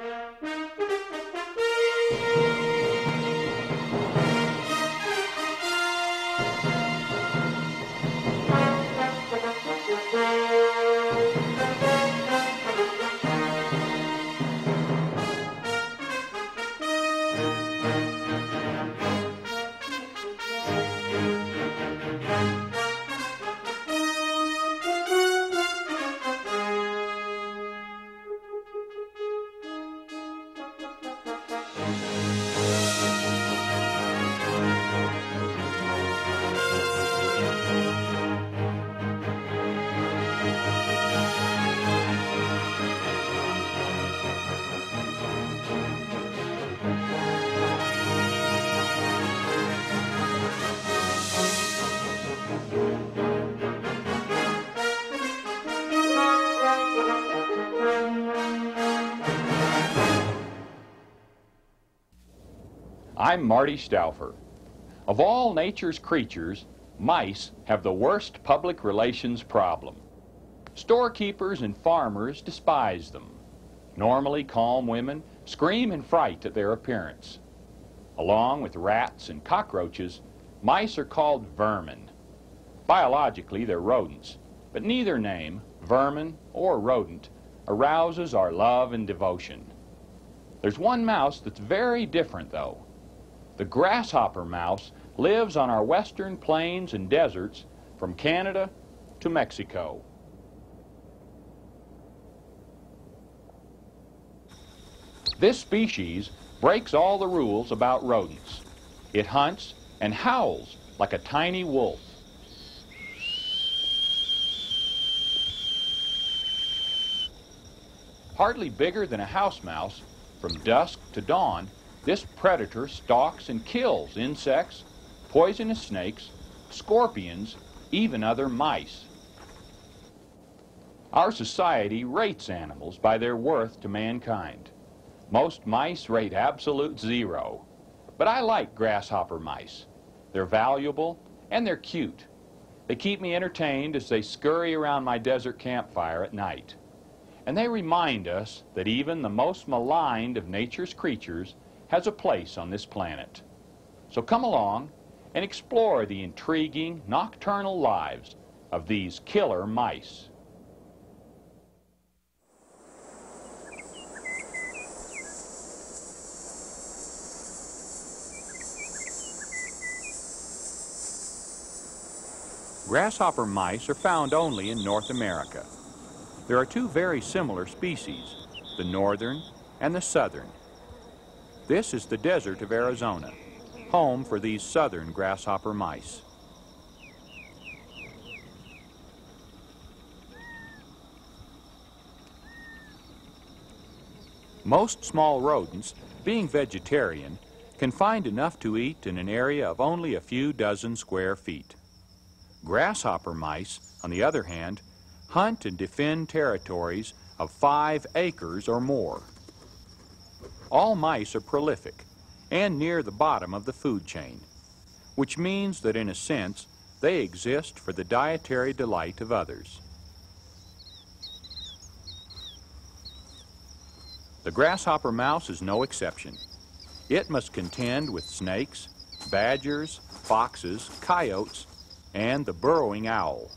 Música I'm Marty Stouffer. Of all nature's creatures, mice have the worst public relations problem. Storekeepers and farmers despise them. Normally calm women scream in fright at their appearance. Along with rats and cockroaches, mice are called vermin. Biologically, they're rodents, but neither name, vermin or rodent, arouses our love and devotion. There's one mouse that's very different, though. The grasshopper mouse lives on our western plains and deserts from Canada to Mexico. This species breaks all the rules about rodents. It hunts and howls like a tiny wolf. Hardly bigger than a house mouse, from dusk to dawn, this predator stalks and kills insects, poisonous snakes, scorpions, even other mice. Our society rates animals by their worth to mankind. Most mice rate absolute zero. But I like grasshopper mice. They're valuable and they're cute. They keep me entertained as they scurry around my desert campfire at night. And they remind us that even the most maligned of nature's creatures has a place on this planet. So come along and explore the intriguing nocturnal lives of these killer mice. Grasshopper mice are found only in North America. There are two very similar species, the northern and the southern. This is the desert of Arizona, home for these southern grasshopper mice. Most small rodents, being vegetarian, can find enough to eat in an area of only a few dozen square feet. Grasshopper mice, on the other hand, hunt and defend territories of five acres or more. All mice are prolific and near the bottom of the food chain, which means that in a sense they exist for the dietary delight of others. The grasshopper mouse is no exception. It must contend with snakes, badgers, foxes, coyotes, and the burrowing owl.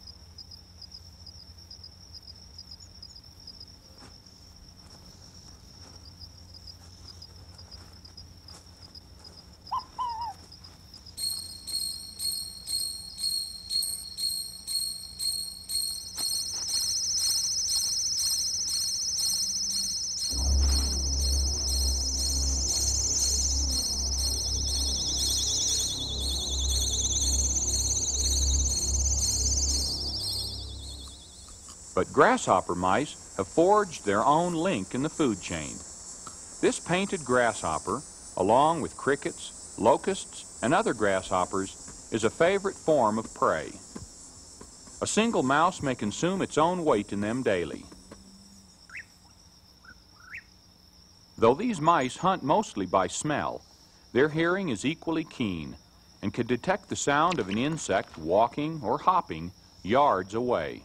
But grasshopper mice have forged their own link in the food chain. This painted grasshopper, along with crickets, locusts, and other grasshoppers, is a favorite form of prey. A single mouse may consume its own weight in them daily. Though these mice hunt mostly by smell, their hearing is equally keen and can detect the sound of an insect walking or hopping yards away.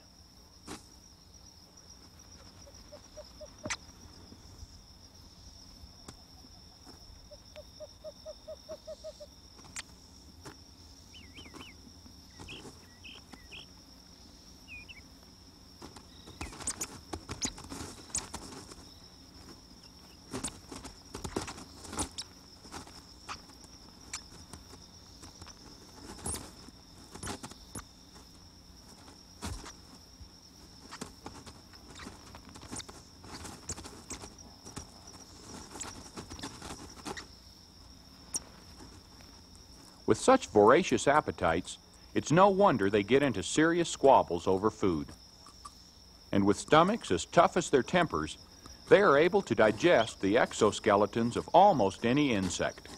With such voracious appetites, it's no wonder they get into serious squabbles over food. And with stomachs as tough as their tempers, they are able to digest the exoskeletons of almost any insect.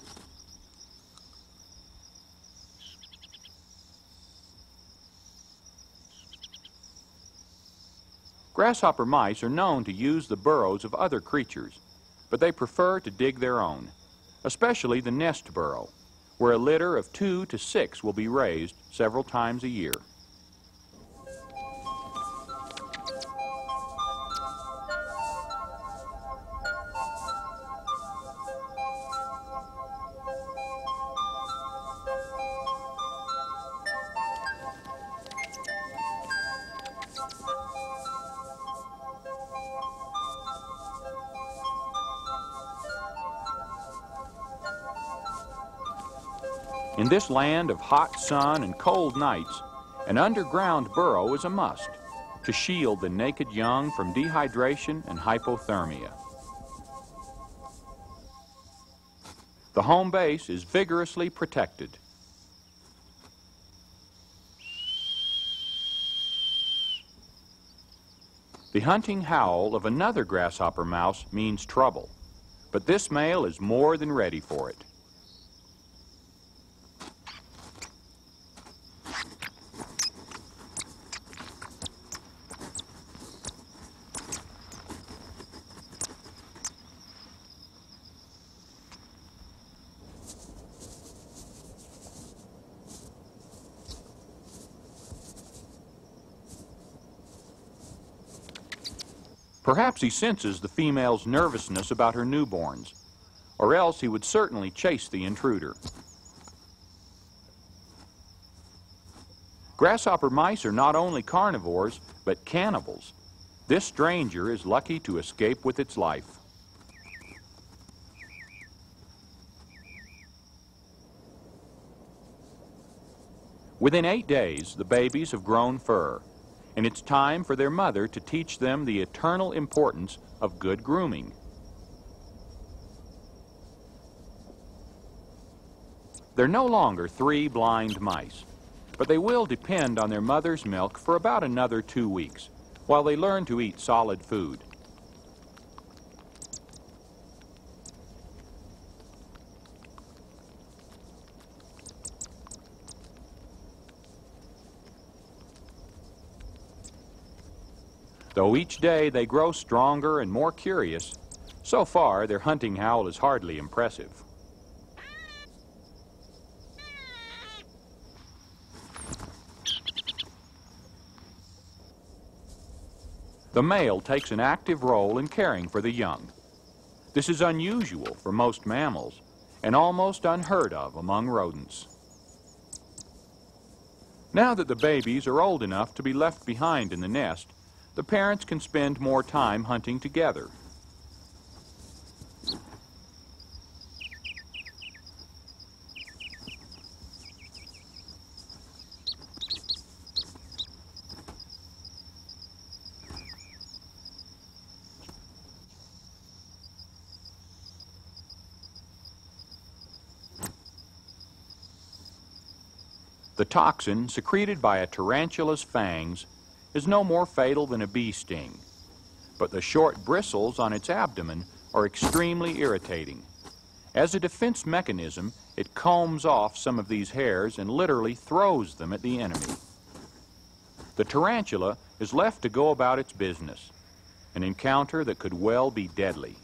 Grasshopper mice are known to use the burrows of other creatures, but they prefer to dig their own, especially the nest burrow, where a litter of two to six will be raised several times a year. In this land of hot sun and cold nights, an underground burrow is a must to shield the naked young from dehydration and hypothermia. The home base is vigorously protected. The hunting howl of another grasshopper mouse means trouble, but this male is more than ready for it. Perhaps he senses the female's nervousness about her newborns, or else he would certainly chase the intruder. Grasshopper mice are not only carnivores, but cannibals. This stranger is lucky to escape with its life. Within eight days, the babies have grown fur and it's time for their mother to teach them the eternal importance of good grooming. They're no longer three blind mice, but they will depend on their mother's milk for about another two weeks while they learn to eat solid food. Though each day they grow stronger and more curious, so far their hunting howl is hardly impressive. The male takes an active role in caring for the young. This is unusual for most mammals and almost unheard of among rodents. Now that the babies are old enough to be left behind in the nest, the parents can spend more time hunting together. The toxin secreted by a tarantula's fangs is no more fatal than a bee sting, but the short bristles on its abdomen are extremely irritating. As a defense mechanism, it combs off some of these hairs and literally throws them at the enemy. The tarantula is left to go about its business, an encounter that could well be deadly.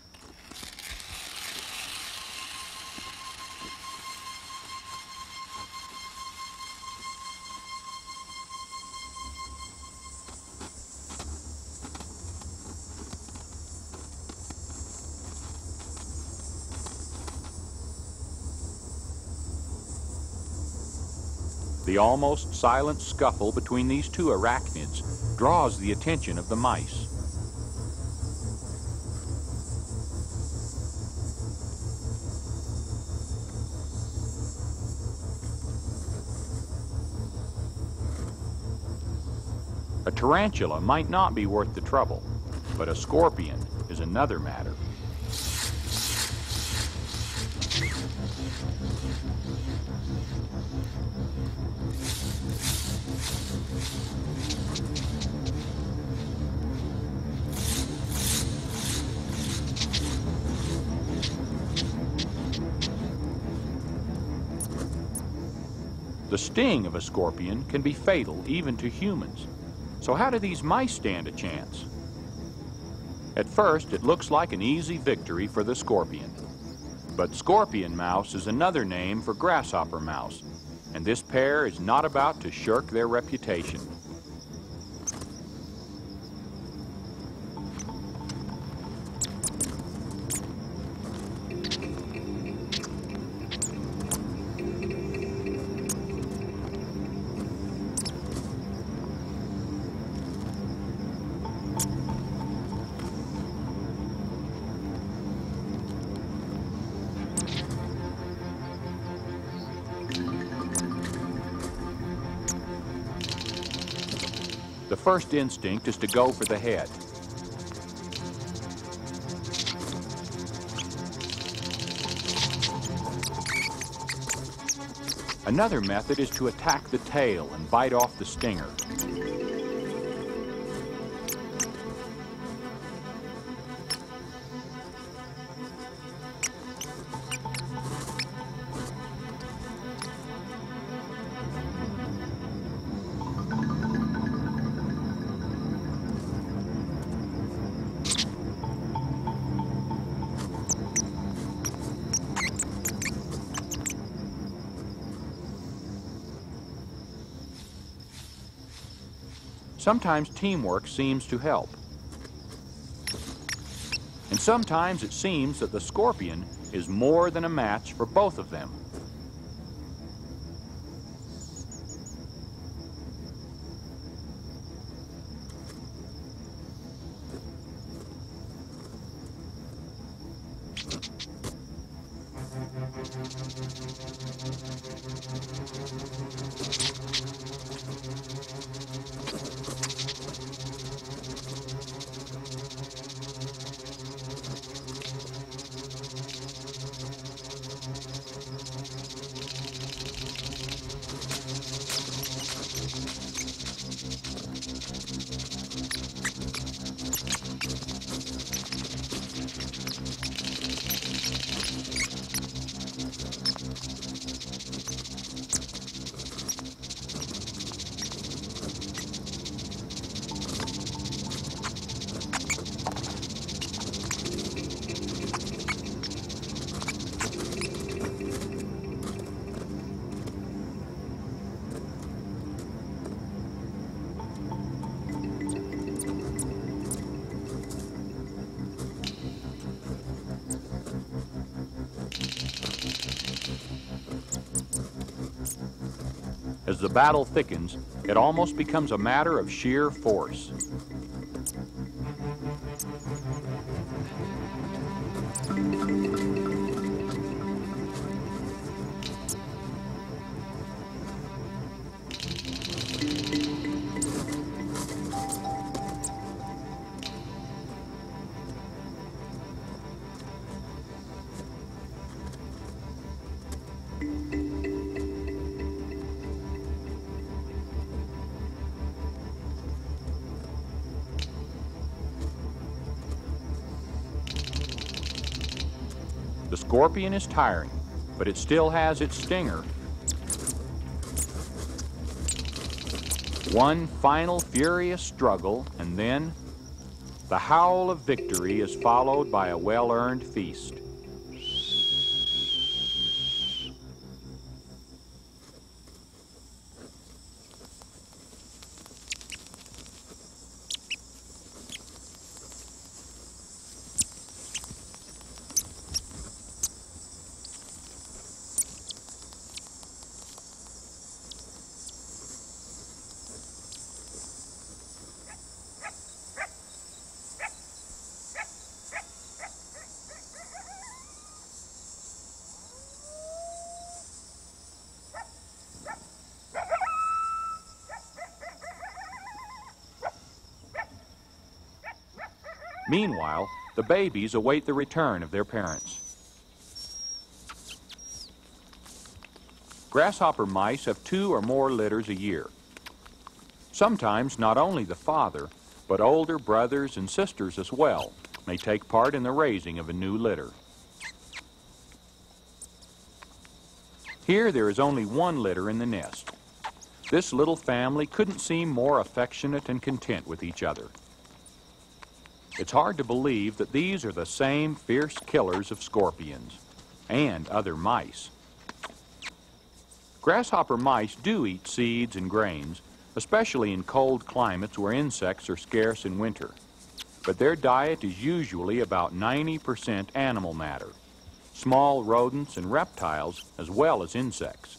The almost silent scuffle between these two arachnids draws the attention of the mice. A tarantula might not be worth the trouble, but a scorpion is another matter. The sting of a scorpion can be fatal even to humans. So how do these mice stand a chance? At first, it looks like an easy victory for the scorpion. But scorpion mouse is another name for grasshopper mouse, and this pair is not about to shirk their reputation. The first instinct is to go for the head. Another method is to attack the tail and bite off the stinger. Sometimes teamwork seems to help. And sometimes it seems that the scorpion is more than a match for both of them. As the battle thickens, it almost becomes a matter of sheer force. Scorpion is tiring, but it still has its stinger. One final furious struggle, and then the howl of victory is followed by a well-earned feast. Meanwhile, the babies await the return of their parents. grasshopper mice have two or more litters a year. Sometimes not only the father, but older brothers and sisters as well may take part in the raising of a new litter. Here there is only one litter in the nest. This little family couldn't seem more affectionate and content with each other. It's hard to believe that these are the same fierce killers of scorpions and other mice. Grasshopper mice do eat seeds and grains, especially in cold climates where insects are scarce in winter. But their diet is usually about 90% animal matter, small rodents and reptiles as well as insects.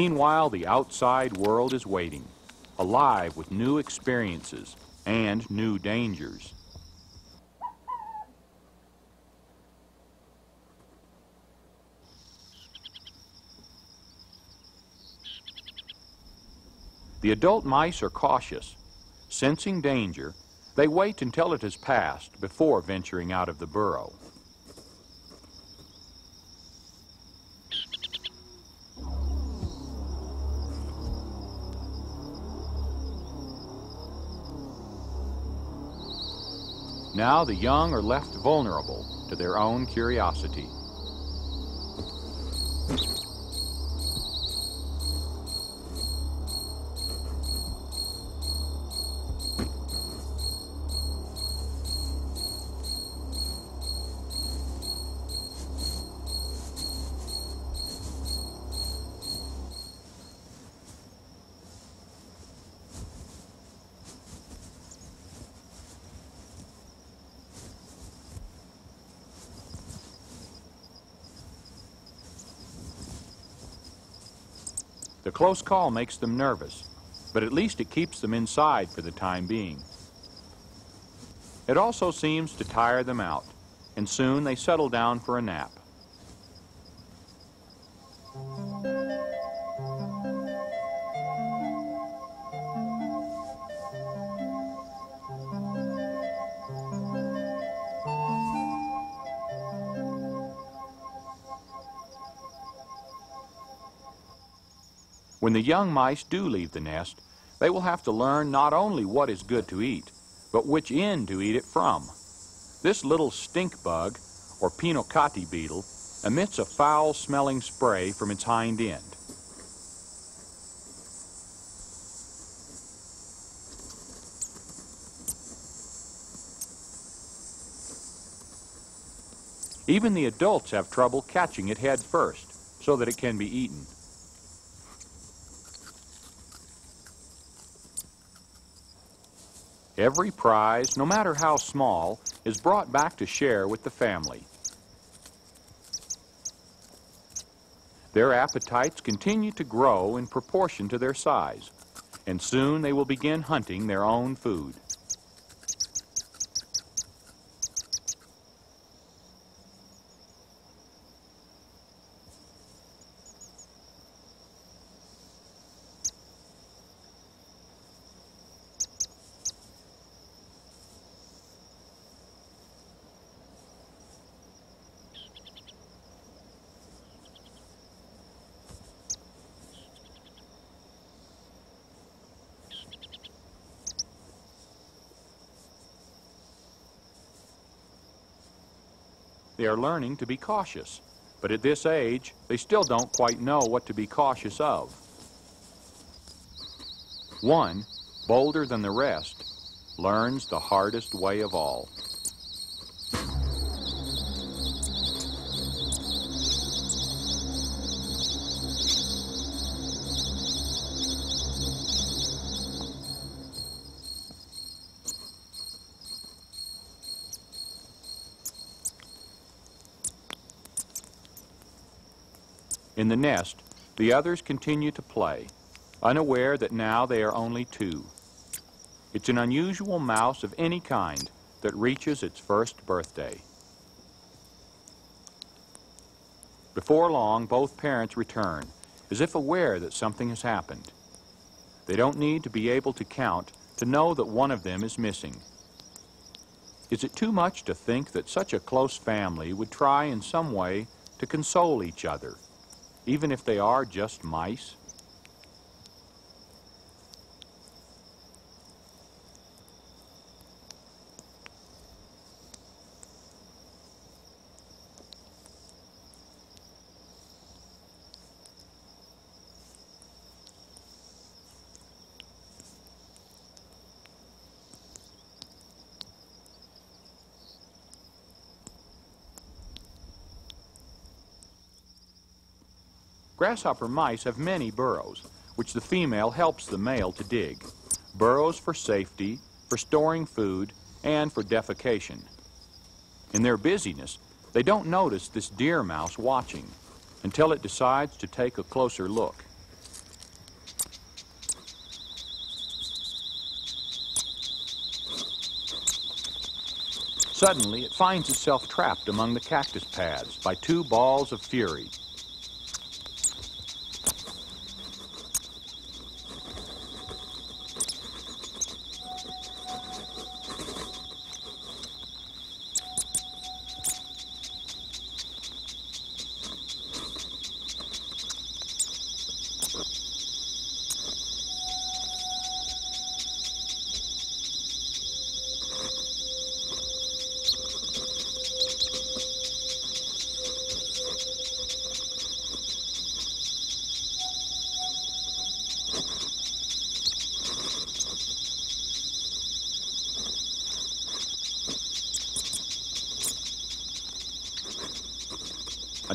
Meanwhile, the outside world is waiting, alive with new experiences and new dangers. The adult mice are cautious. Sensing danger, they wait until it has passed before venturing out of the burrow. Now the young are left vulnerable to their own curiosity. The close call makes them nervous, but at least it keeps them inside for the time being. It also seems to tire them out, and soon they settle down for a nap. The young mice do leave the nest, they will have to learn not only what is good to eat, but which end to eat it from. This little stink bug, or Pinacate beetle, emits a foul-smelling spray from its hind end. Even the adults have trouble catching it head first, so that it can be eaten. Every prize, no matter how small, is brought back to share with the family. Their appetites continue to grow in proportion to their size, and soon they will begin hunting their own food. They are learning to be cautious, but at this age, they still don't quite know what to be cautious of. One, bolder than the rest, learns the hardest way of all. In the nest, the others continue to play, unaware that now they are only two. It's an unusual mouse of any kind that reaches its first birthday. Before long, both parents return, as if aware that something has happened. They don't need to be able to count to know that one of them is missing. Is it too much to think that such a close family would try in some way to console each other even if they are just mice? Grasshopper mice have many burrows, which the female helps the male to dig. Burrows for safety, for storing food, and for defecation. In their busyness, they don't notice this deer mouse watching until it decides to take a closer look. Suddenly, it finds itself trapped among the cactus pads by two balls of fury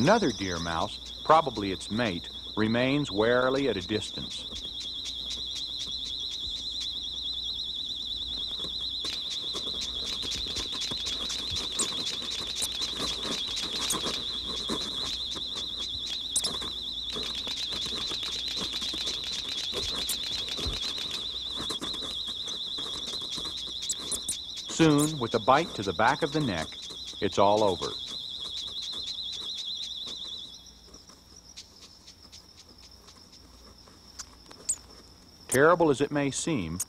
Another deer mouse, probably its mate, remains warily at a distance. Soon, with a bite to the back of the neck, it's all over. Terrible as it may seem,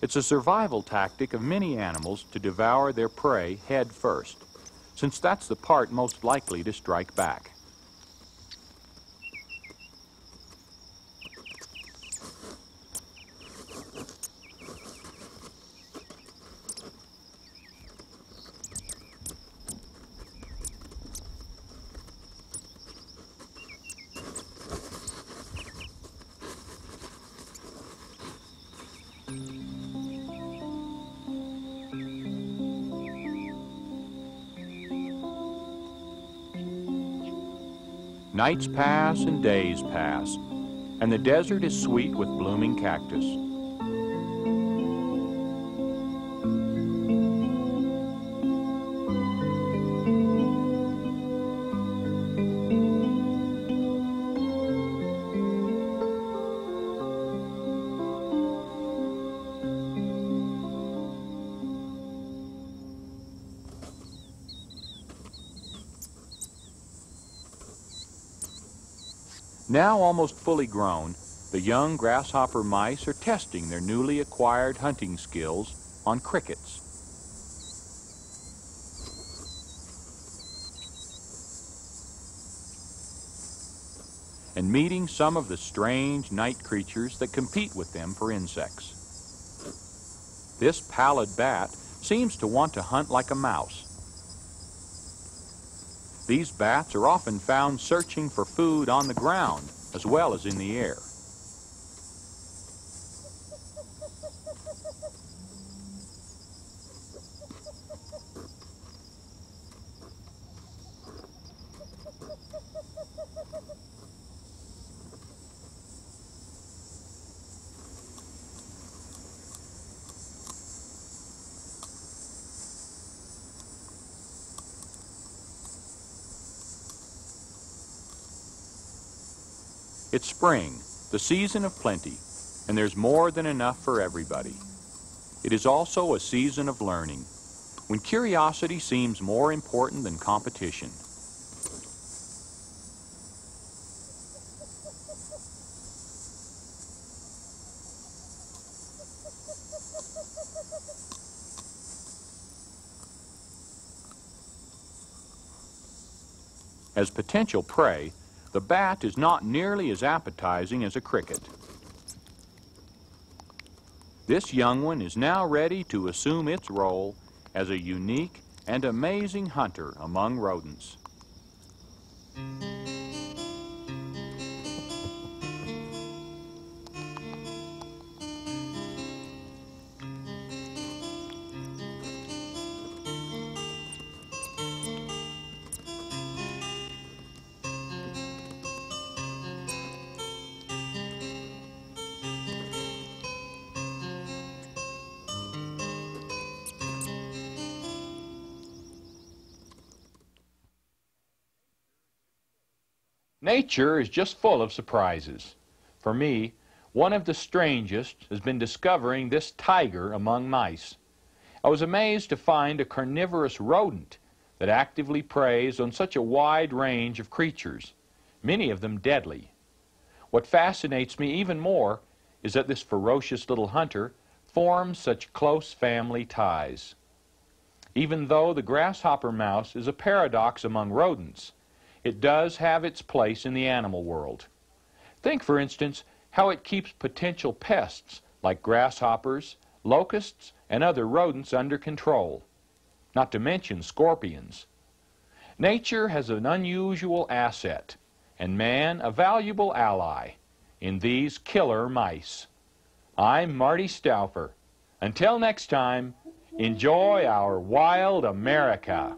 it's a survival tactic of many animals to devour their prey head first, since that's the part most likely to strike back. Nights pass and days pass, and the desert is sweet with blooming cactus. Now almost fully grown, the young grasshopper mice are testing their newly acquired hunting skills on crickets. and meeting some of the strange night creatures that compete with them for insects. This pallid bat seems to want to hunt like a mouse. These bats are often found searching for food on the ground as well as in the air. It's spring, the season of plenty, and there's more than enough for everybody. It is also a season of learning, when curiosity seems more important than competition. As potential prey, the bat is not nearly as appetizing as a cricket. This young one is now ready to assume its role as a unique and amazing hunter among rodents. Nature is just full of surprises. For me, one of the strangest has been discovering this tiger among mice. I was amazed to find a carnivorous rodent that actively preys on such a wide range of creatures, many of them deadly. What fascinates me even more is that this ferocious little hunter forms such close family ties. Even though the grasshopper mouse is a paradox among rodents, it does have its place in the animal world. Think, for instance, how it keeps potential pests like grasshoppers, locusts, and other rodents under control, not to mention scorpions. Nature has an unusual asset, and man a valuable ally in these killer mice. I'm Marty Stouffer. Until next time, enjoy our wild America.